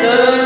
Ta-da!